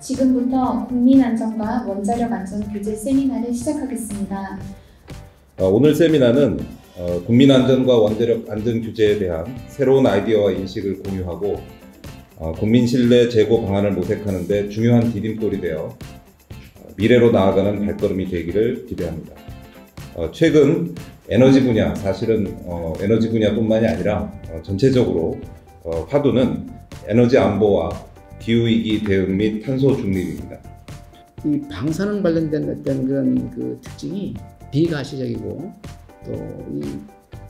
지금부터 국민안전과 원자력 안전 규제 세미나를 시작하겠습니다. 어, 오늘 세미나는 어, 국민안전과 원자력 안전 규제에 대한 새로운 아이디어와 인식을 공유하고 국민 신뢰 제고 방안을 모색하는 데 중요한 디딤돌이 되어 어, 미래로 나아가는 발걸음이 되기를 기대합니다. 어, 최근 에너지 분야, 사실은 어, 에너지 분야뿐만이 아니라 어, 전체적으로 어, 화두는 에너지 안보와 기후위기 대응 및 탄소 중립입니다. 이 방사능 관련된 어떤 그런 그 특징이 비가시적이고 또이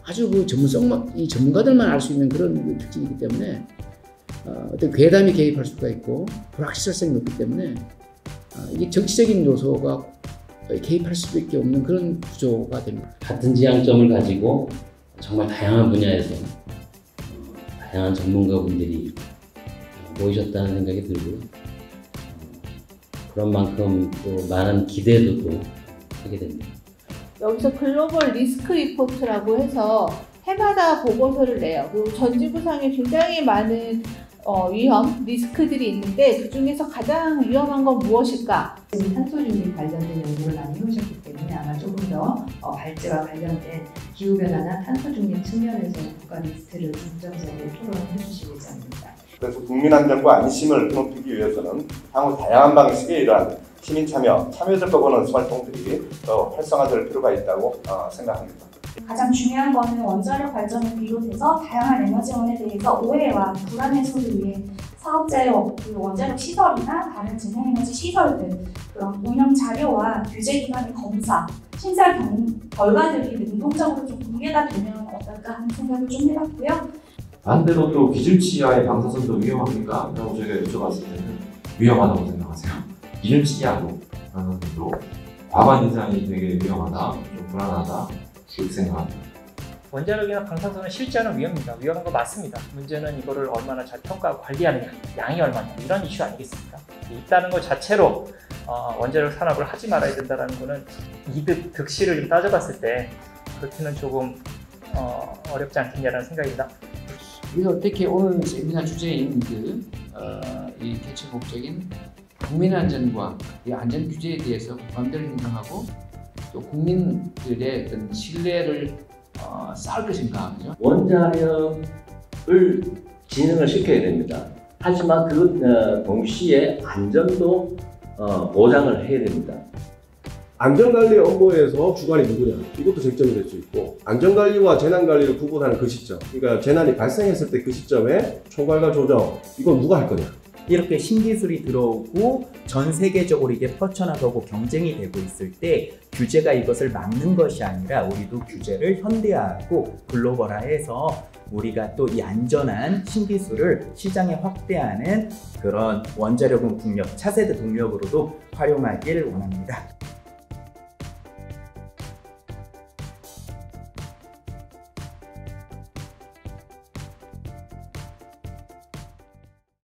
아주 그 전문성 이 전문가들만 알 수 있는 그런 그 특징이기 때문에 어, 어떤 괴담이 개입할 수가 있고 불확실성이 높기 때문에 어, 이게 정치적인 요소가 개입할 수밖에 없는 그런 구조가 됩니다. 같은 지향점을 가지고 정말 다양한 분야에서 어, 다양한 전문가분들이 모이셨다는 생각이 들고요. 어, 그런 만큼 또 많은 기대도 또 하게 됩니다. 여기서 글로벌 리스크 리포트라고 해서 해마다 보고서를 내요. 그리고 전 지구상에 굉장히 많은 어, 위험, 리스크들이 있는데 그 중에서 가장 위험한 건 무엇일까? 지금 탄소 중립 관련된 연구를 많이 해오셨기 때문에 아마 조금 더 어, 발제와 관련된 기후변화나 탄소 중립 측면에서 국가 리스크를 중점적으로 토론해 주실 예정입니다. 그래서 국민 안전과 안심을 높이기 위해서는 향후 다양한 방식의 이러한 시민 참여, 참여적 거버넌스 활동들이 더 활성화될 필요가 있다고 어, 생각합니다. 가장 중요한 거는 원자력 발전을 비롯해서 다양한 에너지원에 대해서 오해와 불안 해소를 위해 사업자의 그 원자력 시설이나 다른 재생에너지 시설들 그런 운영 자료와 규제 기관의 검사, 심사 경, 결과들이 능동적으로 좀 공개가 되면 어떨까 하는 생각을 좀 해봤고요. 반대로 또 기준치 이하의 방사선도 위험합니까? 라고 저희가 여쭤봤을 때는 위험하다고 생각하세요. 기준치 이하도 방사선도 과반 이상이 되게 위험하다, 좀 불안하다 그렇게 생각합니다. 원자력이나 방사선은 실제는 위험입니다. 위험한 거 맞습니다. 문제는 이거를 얼마나 잘 평가하고 관리하느냐, 양이 얼마냐 이런 이슈 아니겠습니까? 있다는 것 자체로 어, 원자력 산업을 하지 말아야 된다는 거는 이득 득실을 좀 따져봤을 때 그렇게는 조금 어, 어렵지 않겠냐라는 생각입니다. 그래서 어떻게 오늘 세미나 주제인 그, 어, 이 개최 목적인 국민 안전과 이 안전 규제에 대해서 공감대를 형성하고 또 국민들의 어떤 신뢰를 어, 쌓을 것인가 그죠? 원자력을 진행을 시켜야 됩니다. 하지만 그 어, 동시에 안전도 어, 보장을 해야 됩니다. 안전관리 업무에서 주관이 누구냐 이것도 쟁점이 될 수 있고 안전관리와 재난관리를 구분하는 그 시점 그러니까 재난이 발생했을 때 그 시점에 총괄과 조정 이건 누가 할 거냐 이렇게 신기술이 들어오고 전 세계적으로 이게 뻗쳐나가고 경쟁이 되고 있을 때 규제가 이것을 막는 것이 아니라 우리도 규제를 현대화하고 글로벌화해서 우리가 또 이 안전한 신기술을 시장에 확대하는 그런 원자력은 국력, 차세대 동력으로도 활용하길 원합니다.